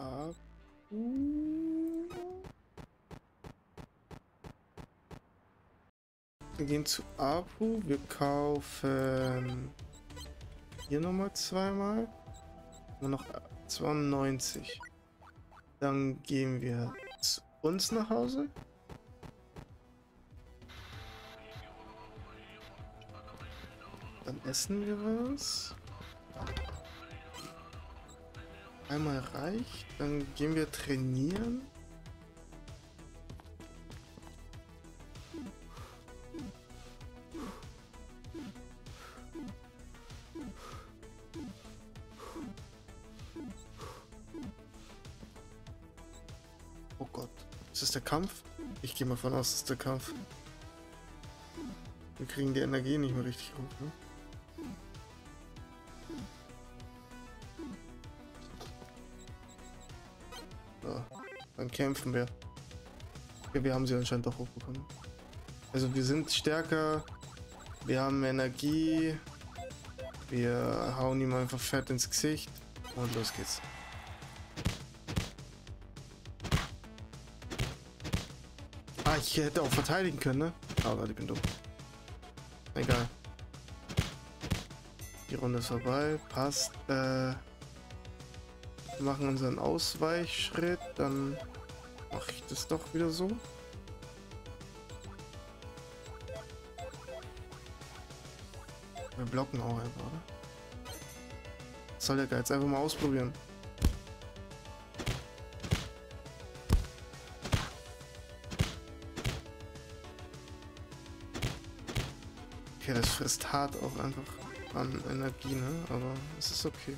Apu. Wir gehen zu Apu. Wir kaufen hier nochmal zweimal. Nur noch 92. Dann gehen wir zu uns nach Hause. Dann essen wir was. Einmal reicht. Dann gehen wir trainieren. Oh Gott. Ist das der Kampf? Ich gehe mal von aus, das ist der Kampf. Wir kriegen die Energie nicht mehr richtig hoch, ne? Dann kämpfen wir. Okay, wir haben sie anscheinend doch hochbekommen. Also wir sind stärker, wir haben Energie, wir hauen ihm einfach fett ins Gesicht und los geht's. Ah, ich hätte auch verteidigen können, ne? Aber ich bin dumm. Egal. Die Runde ist vorbei. Passt. Äh, wir machen unseren Ausweichschritt. Dann mache ich das doch wieder so. Wir blocken auch einfach, oder? Was soll der Geiz? Einfach mal ausprobieren. Okay, das frisst hart auch einfach an Energie, ne? Aber es ist okay.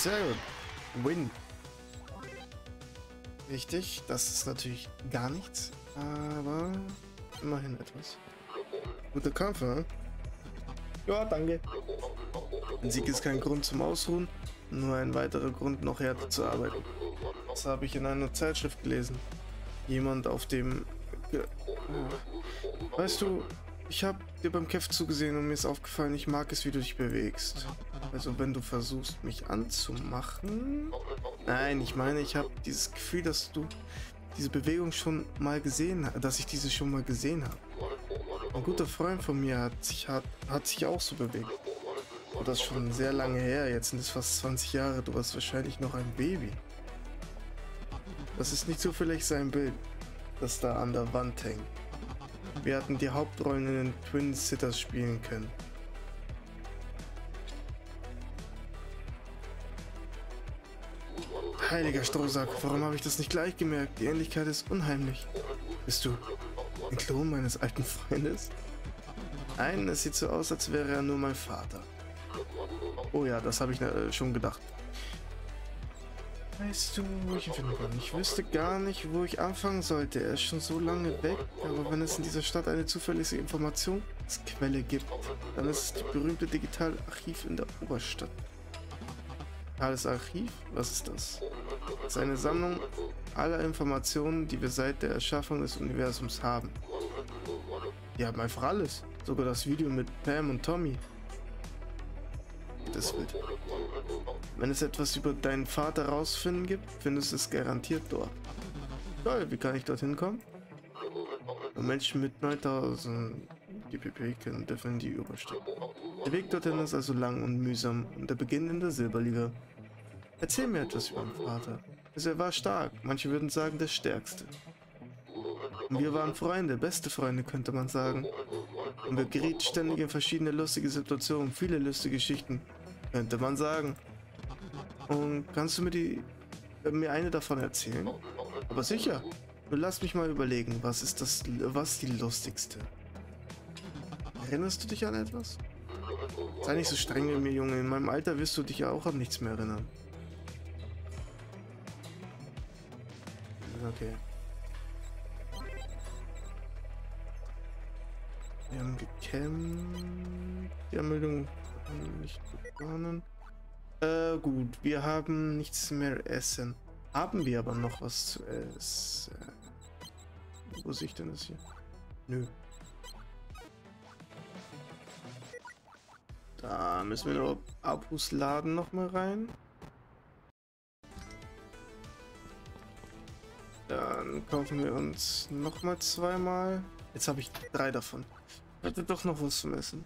Sehr gut. Win. Richtig, das ist natürlich gar nichts, aber immerhin etwas. Guter Kampf, ne? Ja, danke. Ein Sieg ist kein Grund zum Ausruhen, nur ein weiterer Grund, noch härter zu arbeiten. Das habe ich in einer Zeitschrift gelesen. Jemand auf dem... Ge weißt du, ich habe dir beim Kämpf zugesehen und mir ist aufgefallen, ich mag es, wie du dich bewegst. Also wenn du versuchst, mich anzumachen... Nein, ich meine, ich habe dieses Gefühl, dass du diese Bewegung schon mal gesehen hast, dass ich diese schon mal gesehen habe. Ein guter Freund von mir hat sich, hat, hat sich auch so bewegt. Und das ist schon sehr lange her, jetzt sind es fast 20 Jahre, du warst wahrscheinlich noch ein Baby. Das ist nicht zufällig sein Bild, das da an der Wand hängt. Wir hatten die Hauptrollen in den Twin Sitters spielen können. Heiliger Strohsack, warum habe ich das nicht gleich gemerkt? Die Ähnlichkeit ist unheimlich. Bist du ein Klon meines alten Freundes? Nein, es sieht so aus, als wäre er nur mein Vater. Oh ja, das habe ich äh, schon gedacht. Weißt du, ich? Ich wüsste gar nicht, wo ich anfangen sollte. Er ist schon so lange weg, aber wenn es in dieser Stadt eine zuverlässige Informationsquelle gibt, dann ist es die berühmte Digitalarchiv in der Oberstadt. Digitales Archiv? Was ist das? Das ist eine Sammlung aller Informationen, die wir seit der Erschaffung des Universums haben. Die haben einfach alles. Sogar das Video mit Pam und Tommy. Das wird. Wenn es etwas über deinen Vater rausfinden gibt, findest du es garantiert dort. Toll, wie kann ich dorthin kommen? Menschen mit 9000 DPP können die Überstadt. Der Weg dorthin ist also lang und mühsam und der Beginn in der Silberliga. Erzähl mir etwas über meinen Vater. Also er war stark, manche würden sagen der Stärkste. Und wir waren Freunde, beste Freunde könnte man sagen. Und wir gerieten ständig in verschiedene lustige Situationen, viele lustige Geschichten, könnte man sagen. Und kannst du mir die äh, mir eine davon erzählen? Aber sicher. Nur lass mich mal überlegen, was ist das was die lustigste? Erinnerst du dich an etwas? Sei nicht so streng mit mir, Junge. In meinem Alter wirst du dich ja auch an nichts mehr erinnern. Okay. Wir haben gekämpft. Die Anmeldung nicht begonnen. Äh, gut. Wir haben nichts mehr essen. Haben wir aber noch was zu essen? Wo sehe ich denn das hier? Nö. Da müssen wir nur Abus laden noch mal rein. Kaufen wir uns noch mal zweimal. Jetzt habe ich drei davon. Ich hatte doch noch was zum Essen.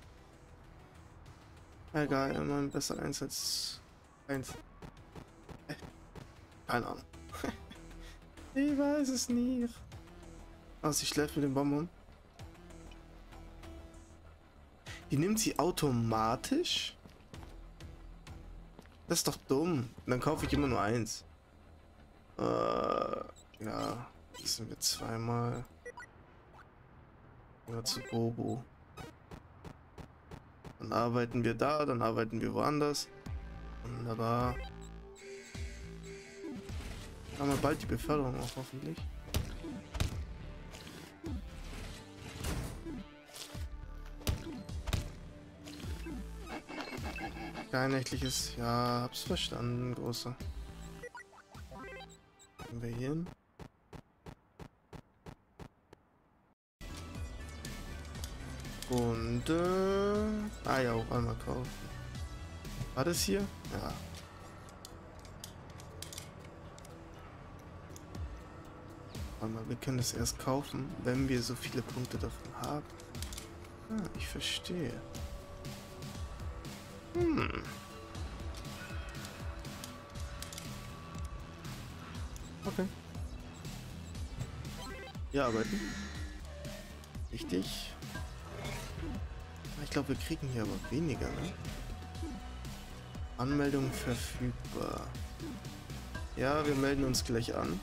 Egal, immer besser eins als eins. Äh, keine Ahnung. ich weiß es nicht. Ah, sie schläft mit dem Bonbon. Die nimmt sie automatisch? Das ist doch dumm. Dann kaufe ich immer nur eins. Äh, ja, sind wir zweimal. Ja, zu Bobo. Dann arbeiten wir da, dann arbeiten wir woanders. Wunderbar. Haben wir bald die Beförderung auch hoffentlich. Kein nächtliches. Ja, hab's verstanden, großer. Gehen wir hier hin. Und äh, ah ja, auch einmal kaufen. War das hier? Ja. Aber wir können das erst kaufen, wenn wir so viele Punkte davon haben. Ah, ich verstehe. Hm. Okay. Ja, arbeiten. Richtig. Ich glaube, wir kriegen hier aber weniger, ne? Anmeldung verfügbar. Ja, wir melden uns gleich an.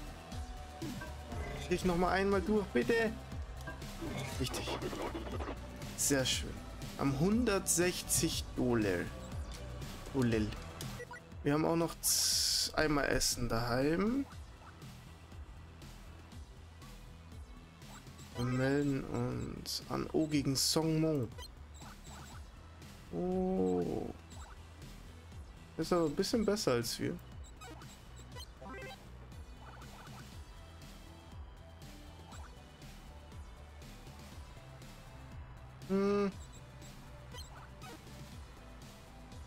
Ich noch mal einmal durch, bitte. Richtig. Sehr schön. Am 160 Dollar. Dollar. Wir haben auch noch einmal Essen daheim. Wir melden uns an. Oh, gegen Songmon. Oh. Ist aber ein bisschen besser als wir. Hm.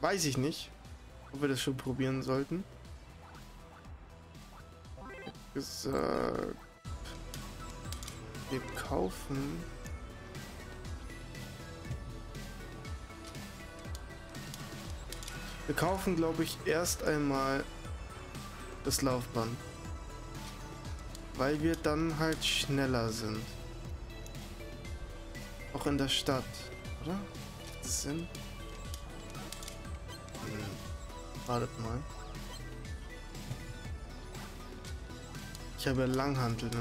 Weiß ich nicht, ob wir das schon probieren sollten. Gesagt. Wir kaufen Wir kaufen, glaube ich, erst einmal das Laufband. Weil wir dann halt schneller sind. Auch in der Stadt, oder? Das Sinn? Hm. Wartet mal. Ich habe ja Langhantel, ne?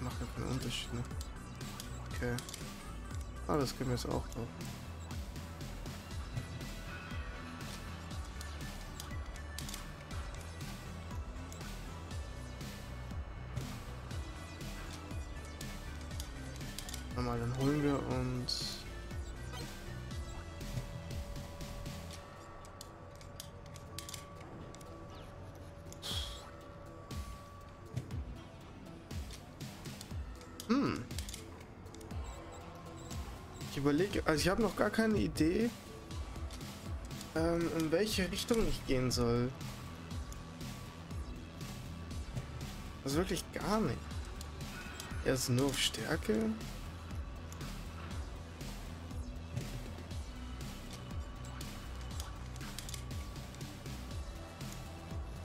Macht gar keinen Unterschied, ne? Okay. Ah, das können wir jetzt auch kaufen. Überlege, also ich habe noch gar keine Idee, ähm, in welche Richtung ich gehen soll. Also wirklich gar nicht. Erst nur auf Stärke.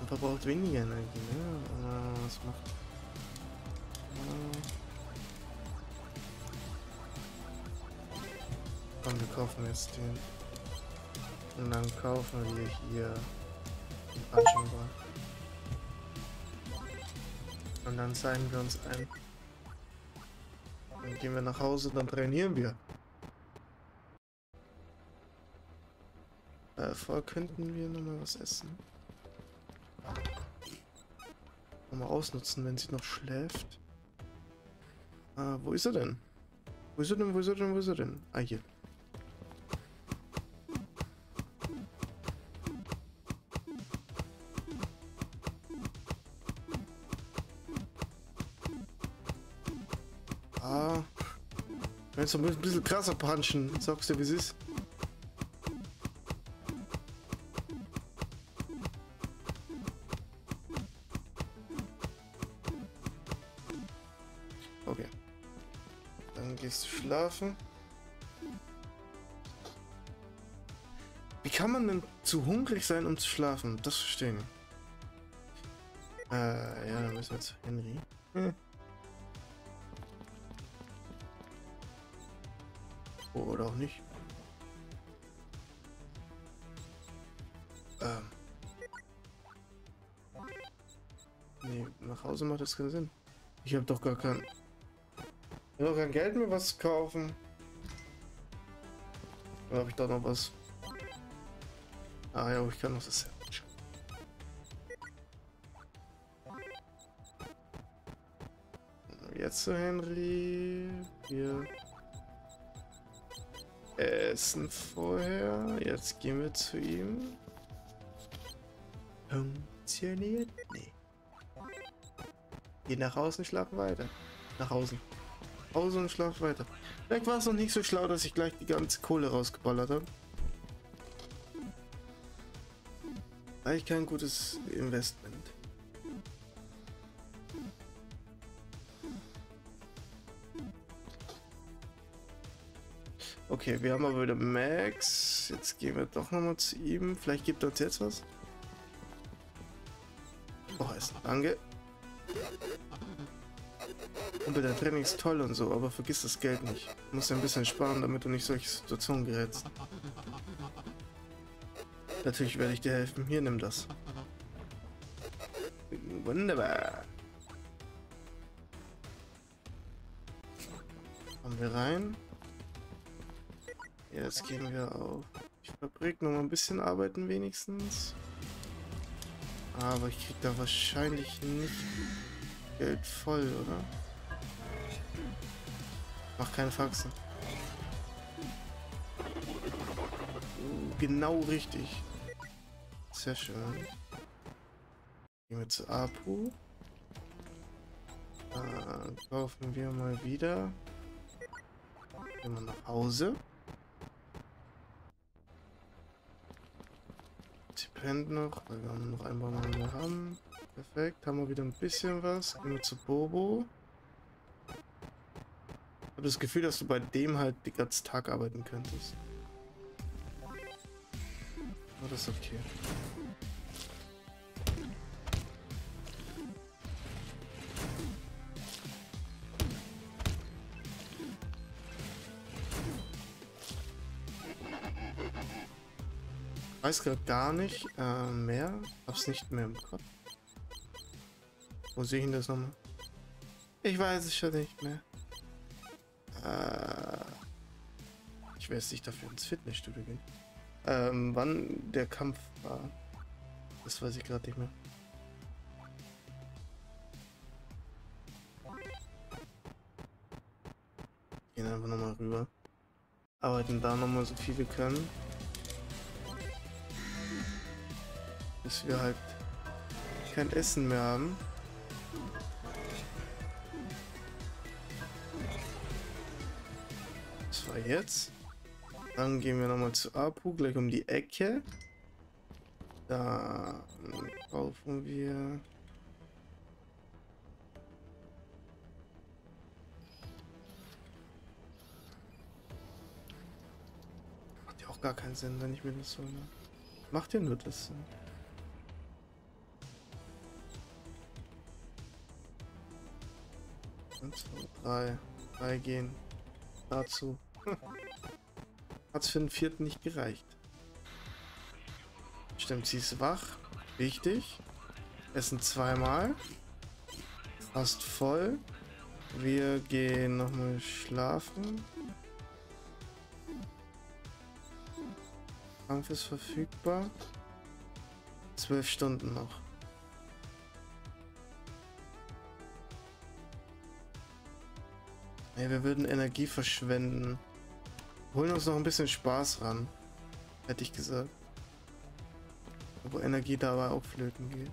Verbraucht weniger Energie, ne? Was macht Komm, wir kaufen jetzt den. Und dann kaufen wir hier den Punching. Und dann zeigen wir uns ein. Dann gehen wir nach Hause, dann trainieren wir. Äh, vorher könnten wir nochmal was essen. Nochmal ausnutzen, wenn sie noch schläft. Ah, wo ist er denn? Wo ist er denn? Wo ist er denn? Wo ist er denn? Ah, hier. Kannst du ein bisschen krasser punchen, sagst du, wie es ist. Okay. Dann gehst du schlafen. Wie kann man denn zu hungrig sein, um zu schlafen? Das verstehen. Äh, ja, dann müssen wir zu Henry. Hm. Oder auch nicht. Ähm. Nee, nach Hause macht das keinen Sinn. Ich habe doch gar kein... Ich habe kein Geld mehr was kaufen. Oder habe ich da noch was? Ah ja, ich kann noch das Sandwich. Jetzt zu Henry. Hier. Essen vorher. Jetzt gehen wir zu ihm. Funktioniert? Nee. Geh nach Hause und schlaf weiter. Nach Hause. Hause und schlaf weiter. Vielleicht war es noch nicht so schlau, dass ich gleich die ganze Kohle rausgeballert habe. Eigentlich kein gutes Investment. Okay, wir haben aber wieder Max. Jetzt gehen wir doch nochmal zu ihm. Vielleicht gibt er uns jetzt was. Oh, ist danke. Und dein Training ist toll und so, aber vergiss das Geld nicht. Du musst ein bisschen sparen, damit du nicht solche Situationen gerätst. Natürlich werde ich dir helfen. Hier, nimm das. Wunderbar. Kommen wir rein. Jetzt gehen wir auf die Fabrik. Noch mal ein bisschen arbeiten wenigstens. Aber ich krieg da wahrscheinlich nicht Geld voll, oder? Mach keine Faxen. Genau richtig. Sehr schön. Gehen wir zu Apu. Dann kaufen wir mal wieder. Gehen wir nach Hause. Sie pennt noch, weil wir noch ein paar Mal mehr haben. Perfekt, haben wir wieder ein bisschen was. Gehen wir zu Bobo. Ich habe das Gefühl, dass du bei dem halt den ganzen Tag arbeiten könntest. Aber das ist okay. Weiß gerade gar nicht äh, mehr. Hab's nicht mehr im Kopf. Wo sehe ich denn das nochmal? Ich weiß es schon nicht mehr. Äh, ich weiß nicht dafür ins Fitnessstudio gehen. Ähm, wann der Kampf war. Das weiß ich gerade nicht mehr. Gehen einfach nochmal rüber. Arbeiten da nochmal so viel wir können. Bis wir halt kein Essen mehr haben. Das war jetzt. Dann gehen wir nochmal zu Apu, gleich um die Ecke. Da kaufen wir... Macht ja auch gar keinen Sinn, wenn ich mir das so... Macht ja nur das Sinn. 1, 2, 3. 3 gehen. Dazu. Hat's für den vierten nicht gereicht. Stimmt, sie ist wach. Wichtig. Essen zweimal. Fast voll. Wir gehen nochmal schlafen. Kampf ist verfügbar. Zwölf Stunden noch. Ey, wir würden Energie verschwenden. Holen uns noch ein bisschen Spaß ran. Hätte ich gesagt. Wo Energie dabei auch flöten geht.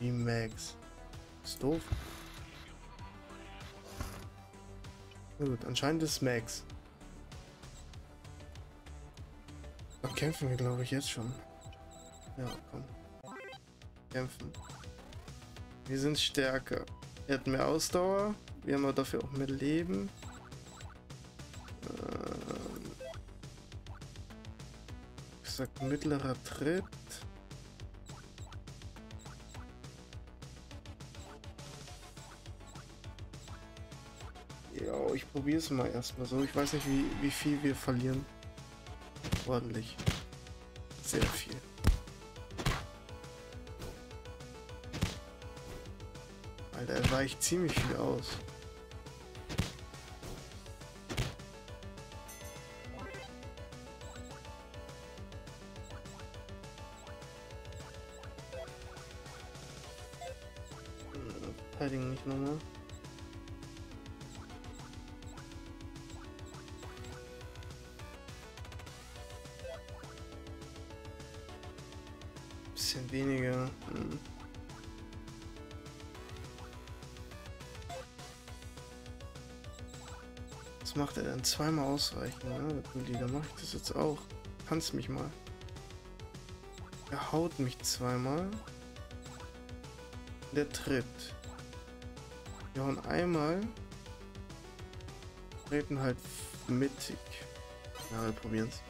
Wie Max. Ist doof. Gut, anscheinend ist Max. Dann kämpfen wir, glaube ich, jetzt schon. Ja, komm. Kämpfen. Wir sind stärker. Er hat mehr Ausdauer. Wir haben dafür auch mehr Leben. Ähm, ich sag mittlerer Tritt. Ja, ich probiere es mal erstmal so. Ich weiß nicht, wie, wie viel wir verlieren. Ordentlich. Sehr viel. Alter, er weicht ziemlich viel aus. Hm, Verteidigen nicht nochmal. Denn? Zweimal ausreichen, ne? Gulli, dann mache ich das jetzt auch. Kannst mich mal. Er haut mich zweimal. Der tritt. Wir hauen einmal. Treten halt mittig. Ja, wir probieren's.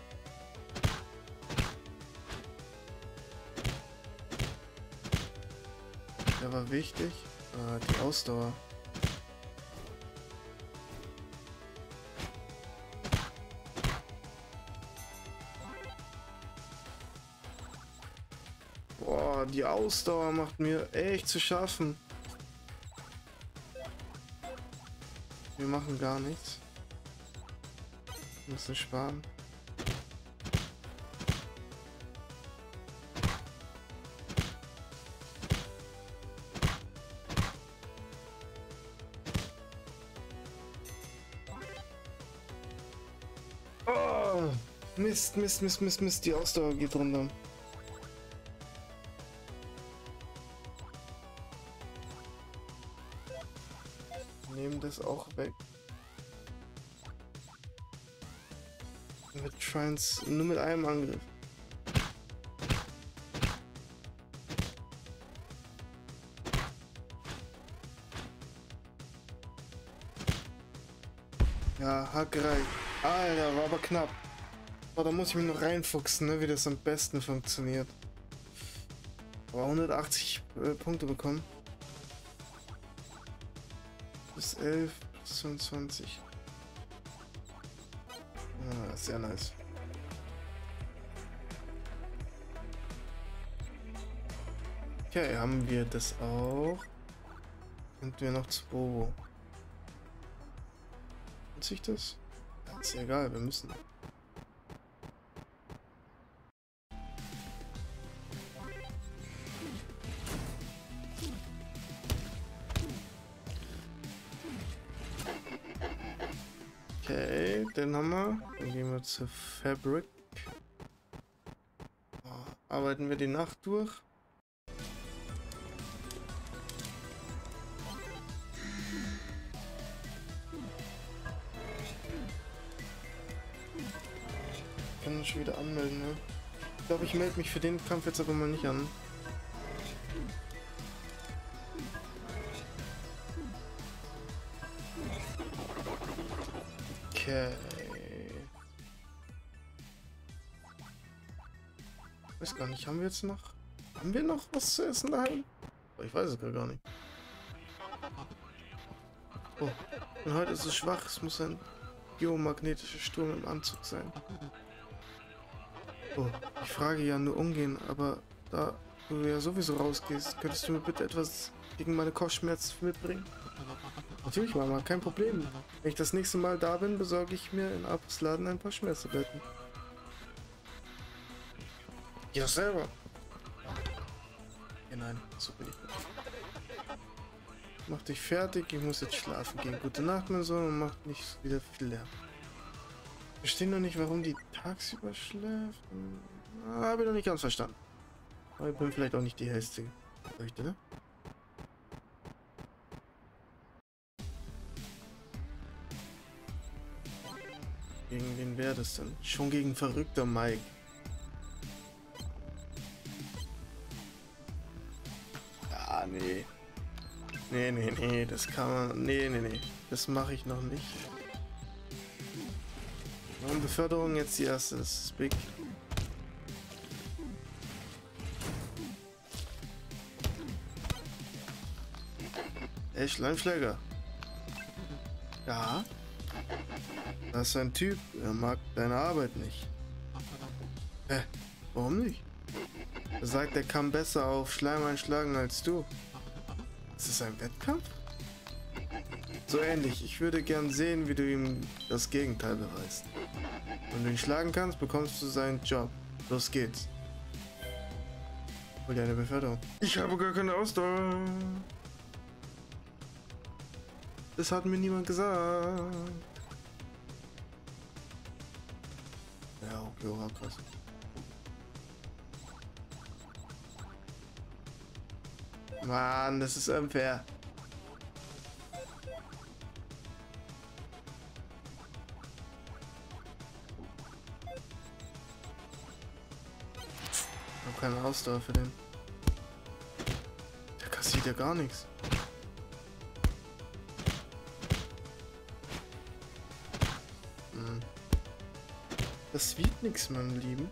Der war wichtig. Äh, die Ausdauer. Die Ausdauer macht mir echt zu schaffen. Wir machen gar nichts. Wir müssen sparen. Oh, Mist, Mist, Mist, Mist, Mist, die Ausdauer geht runter. Das auch weg. Wir try nur mit einem Angriff. Ja, Hackerei. Alter, war aber knapp. Oh, da muss ich mich noch reinfuchsen, ne, wie das am besten funktioniert. Aber 180 äh, Punkte bekommen. 11, bis 25. Ah, sehr nice. Okay, haben wir das auch. Und wir noch zu Bobo. Lohnt sich das? Ja, ist egal, wir müssen. Zu Fabric. Arbeiten wir die Nacht durch. Können uns schon wieder anmelden, ne? Ich glaube, ich melde mich für den Kampf jetzt aber mal nicht an. Okay. Haben wir jetzt noch... Haben wir noch was zu essen daheim? Oh, Ich weiß es gar nicht. Oh, und heute ist es schwach. Es muss ein geomagnetischer Sturm im Anzug sein. Oh, ich frage ja nur umgehen, aber da du ja sowieso rausgehst, könntest du mir bitte etwas gegen meine Kopfschmerzen mitbringen? Natürlich, Mama, kein Problem. Wenn ich das nächste Mal da bin, besorge ich mir in Apos Laden ein paar Schmerztabletten. Geh doch selber. Ja, nein, so bin ich nicht. Mach dich fertig, ich muss jetzt schlafen gehen. Gute Nacht, mein Sohn, und mach nicht wieder viel Lärm. Ich Verstehe noch nicht, warum die tagsüber schläft. Habe ich noch nicht ganz verstanden. Aber ich bin vielleicht auch nicht die hellste Leuchte, ne? Gegen wen wäre das denn? Schon gegen verrückter Mike. Nee. Nee, nee, nee, das kann man... Nee, nee, nee. Das mache ich noch nicht. Und Beförderung jetzt die erste, das ist big. Ey, Schleimschläger. Ja. Das ist ein Typ, er mag deine Arbeit nicht. Hä? Warum nicht? Er sagt, er kann besser auf Schleim einschlagen als du. Ist das ein Wettkampf? So ähnlich. Ich würde gern sehen, wie du ihm das Gegenteil beweist. Wenn du ihn schlagen kannst, bekommst du seinen Job. Los geht's. Hol dir eine Beförderung. Ich habe gar keine Ausdauer. Das hat mir niemand gesagt. Ja, okay, oh, krass. Mann, das ist unfair. Ich habe keine Ausdauer für den. Der kassiert ja gar nichts. Hm. Das wird nichts, mein Lieben.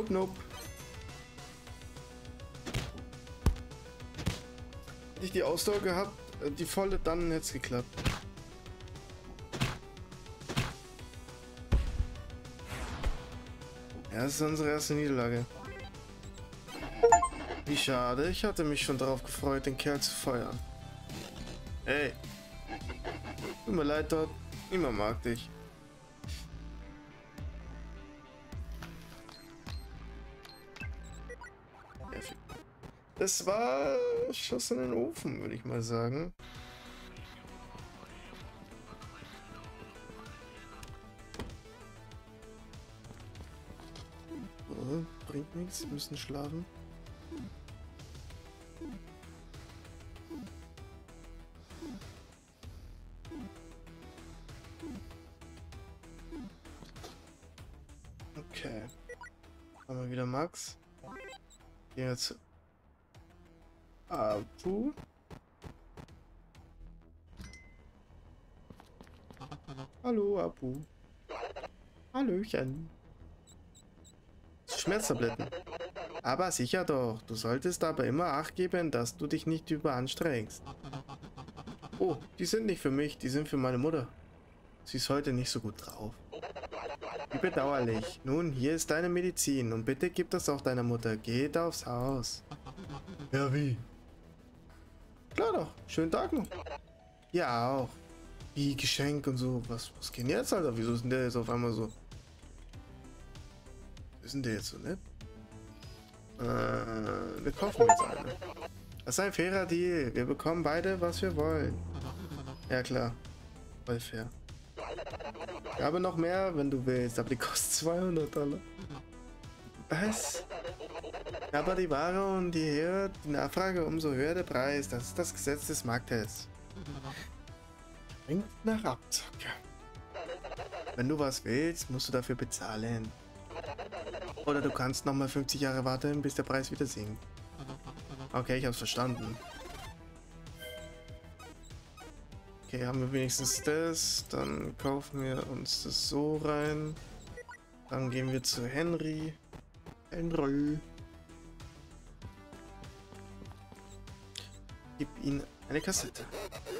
Nope, nope. Hätte ich die Ausdauer gehabt, äh, die volle, dann hätte es geklappt. Ja, das ist unsere erste Niederlage. Wie schade, ich hatte mich schon darauf gefreut, den Kerl zu feuern. Ey. Tut mir leid dort, niemand mag dich. Das war Schuss in den Ofen, würde ich mal sagen. Oh, bringt nichts, müssen schlafen. Okay. Haben wir wieder Max. Gehen jetzt Apu. Hallo, Apu. Hallöchen. Schmerztabletten. Aber sicher doch. Du solltest aber immer Acht geben, dass du dich nicht überanstrengst. Oh, die sind nicht für mich, die sind für meine Mutter. Sie ist heute nicht so gut drauf. Wie bedauerlich. Nun, hier ist deine Medizin und bitte gib das auch deiner Mutter. Geht aufs Haus. Ja, wie? Klar doch. Schönen Tag noch. Ja, auch. Wie Geschenk und so. Was, was geht jetzt, Alter? Wieso ist denn der jetzt auf einmal so? Ist denn der jetzt so nett? Äh, wir kaufen jetzt eine. Das ist ein fairer Deal. Wir bekommen beide, was wir wollen. Ja, klar. Voll fair. Ich habe noch mehr, wenn du willst, aber die kostet 200 Dollar. Was? Aber die Ware und die höher die Nachfrage, umso höher der Preis. Das ist das Gesetz des Marktes. Bringt nach Abzocke. Wenn du was willst, musst du dafür bezahlen. Oder du kannst nochmal 50 Jahre warten, bis der Preis wieder sinkt. Okay, ich hab's verstanden. Okay, haben wir wenigstens das. Dann kaufen wir uns das so rein. Dann gehen wir zu Henry. Henry. Gib ihm eine Kassette.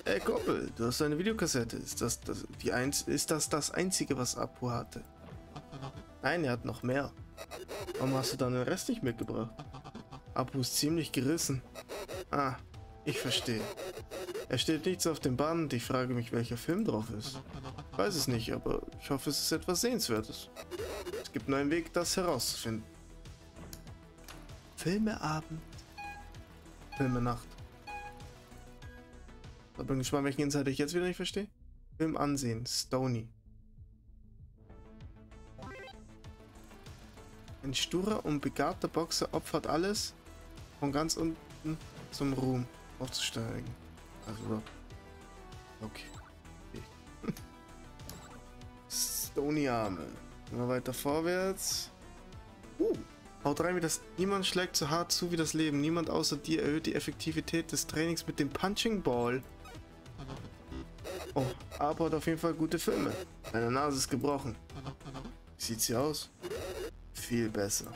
Ey, Koppel, du hast eine Videokassette. Ist das, das, die eins, ist das das Einzige, was Apu hatte? Nein, er hat noch mehr. Warum hast du dann den Rest nicht mitgebracht? Apu ist ziemlich gerissen. Ah, ich verstehe. Er steht nichts auf dem Band. Ich frage mich, welcher Film drauf ist. Ich weiß es nicht, aber ich hoffe, es ist etwas Sehenswertes. Es gibt nur einen Weg, das herauszufinden. Filmeabend. Filmenacht. Da bin gespannt, welchen Insider ich jetzt wieder nicht verstehe. Film ansehen. Stony. Ein sturer und begabter Boxer opfert alles, von ganz unten zum Ruhm aufzusteigen. Also, okay. okay. Stony Arme. Immer weiter vorwärts. Uh, haut rein wie das. Niemand schlägt so hart zu wie das Leben. Niemand außer dir erhöht die Effektivität des Trainings mit dem Punching Ball. Oh, Apo hat auf jeden Fall gute Filme. Meine Nase ist gebrochen. Wie sieht sie aus? Viel besser.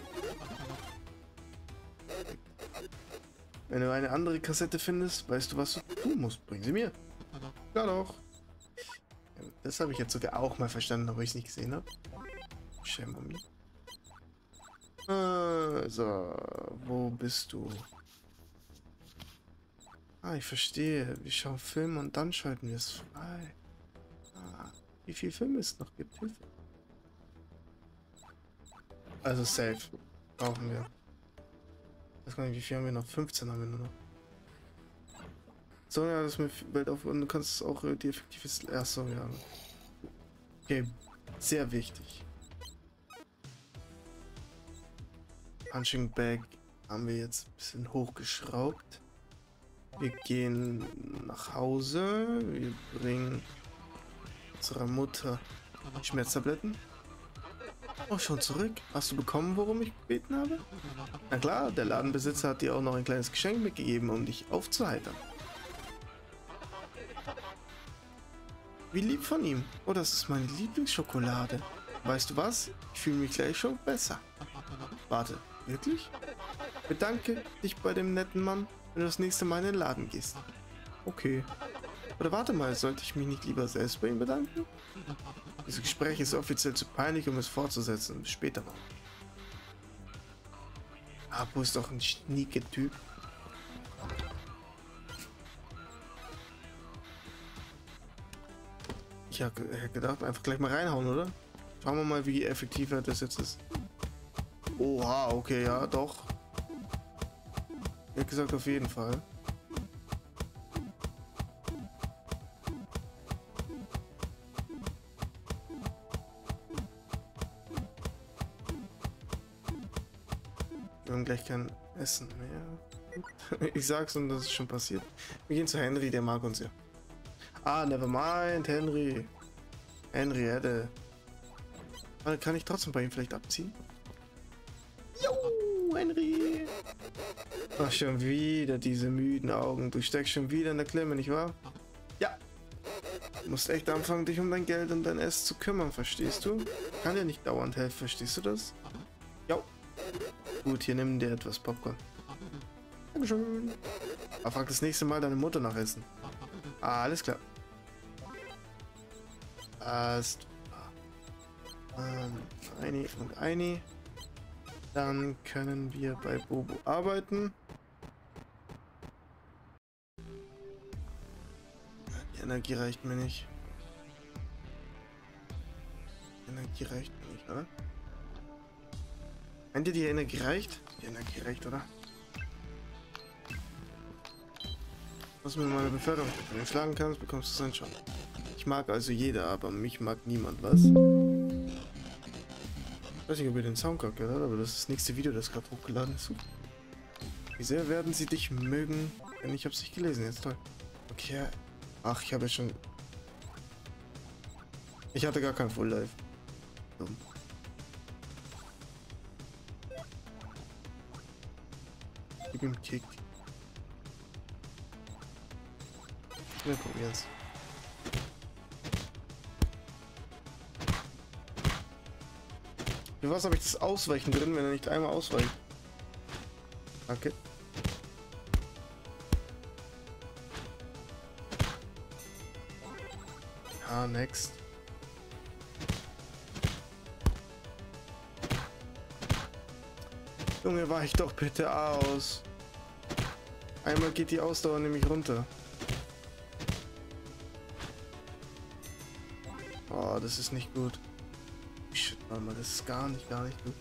Wenn du eine andere Kassette findest, weißt du, was du tun musst. Bring sie mir. Ja doch. Das habe ich jetzt sogar auch mal verstanden, aber ich es nicht gesehen habe. Shame on me. Also, wo bist du? Ah, ich verstehe. Wir schauen Filme und dann schalten wir es frei. Ah, wie viel Filme es noch gibt. Hilfe. Also safe. Brauchen wir. Ich weiß gar nicht, wie viel haben wir noch? 15 haben wir nur noch. So, ja, das mit Welt auf und du kannst auch äh, die effektives. Achso, ja. Okay, sehr wichtig. Punching Bag haben wir jetzt ein bisschen hochgeschraubt. Wir gehen nach Hause. Wir bringen unserer Mutter Schmerztabletten. Oh, schon zurück? Hast du bekommen, worum ich gebeten habe? Na klar, der Ladenbesitzer hat dir auch noch ein kleines Geschenk mitgegeben, um dich aufzuheitern. Wie lieb von ihm. Oh, das ist meine Lieblingsschokolade. Weißt du was? Ich fühle mich gleich schon besser. Warte, wirklich? Bedanke dich bei dem netten Mann wenn du das nächste Mal in den Laden gehst. Okay. Oder warte mal, sollte ich mich nicht lieber selbst bei ihm bedanken? Dieses Gespräch ist offiziell zu peinlich, um es fortzusetzen. Bis später mal. Apo ist doch ein schnieke Typ. Ich hätte gedacht, einfach gleich mal reinhauen, oder? Schauen wir mal, wie effektiv das jetzt ist. Oha, okay, ja, doch. Wie gesagt, auf jeden Fall. Wir haben gleich kein Essen mehr. Ich sag's und das ist schon passiert. Wir gehen zu Henry, der mag uns ja. Ah, never mind, Henry. Hätte. Kann ich trotzdem bei ihm vielleicht abziehen? Ach, schon wieder diese müden Augen. Du steckst schon wieder in der Klemme, nicht wahr? Ja. Du musst echt anfangen, dich um dein Geld und dein Essen zu kümmern, verstehst du? Kann dir nicht dauernd helfen, verstehst du das? Ja. Gut, hier nimm dir etwas Popcorn. Dankeschön. Aber frag das nächste Mal deine Mutter nach Essen. Ah, alles klar. Passt. Ähm, eine und eine. Dann können wir bei Bobo arbeiten. Energie reicht mir nicht. Energie reicht mir nicht, oder? Meint ihr, die Energie reicht? Die Energie reicht, oder? Was mit meiner Beförderung? Wenn du schlagen kannst, bekommst du es schon. Ich mag also jeder, aber mich mag niemand, was? Ich weiß nicht, ob ihr den Soundcard gehört habt, aber das ist das nächste Video, das gerade hochgeladen ist. Wie sehr werden sie dich mögen? Denn ich habe es nicht gelesen, jetzt toll. Okay. Ach, ich habe ja schon... Ich hatte gar kein Full Life. Dumm. Gib ihm Kick. Wir probieren's. Für was habe ich das Ausweichen drin, wenn er nicht einmal ausweicht? Danke. Ja, next. Junge, weich doch bitte aus. Einmal geht die Ausdauer nämlich runter. Oh, das ist nicht gut. Warte mal, das ist gar nicht, gar nicht gut.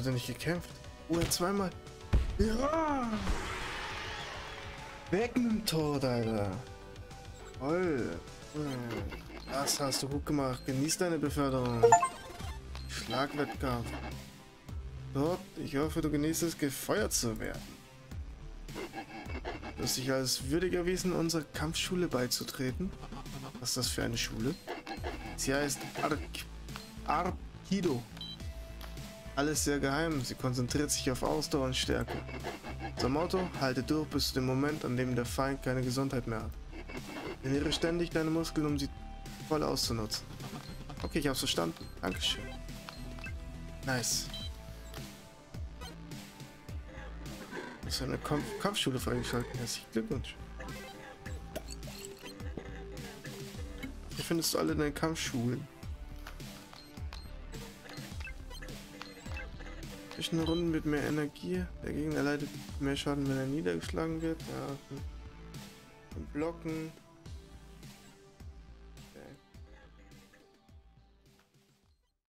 Hat er nicht gekämpft? Oh, er zweimal. Ja! Weg mit dem Tod, Alter. Toll. Hm. Das hast du gut gemacht. Genieß deine Beförderung. Schlagwettkampf. Dort, ich hoffe, du genießt es, gefeuert zu werden. Du hast dich als würdig erwiesen, unserer Kampfschule beizutreten. Was ist das für eine Schule? Sie heißt Ark Arkido. Alles sehr geheim. Sie konzentriert sich auf Ausdauer und Stärke. Unser Motto, halte durch bis zu dem Moment, an dem der Feind keine Gesundheit mehr hat. Trainiere ständig deine Muskeln, um sie voll auszunutzen. Okay, ich hab's verstanden. Dankeschön. Nice. Das ist eine Kampf Kampfschule freigeschaltet. Herzlichen Glückwunsch. Hier findest du alle deine Kampfschulen. Zwischen Runden mit mehr Energie. Der Gegner leidet mehr Schaden, wenn er niedergeschlagen wird. Ja. Blocken.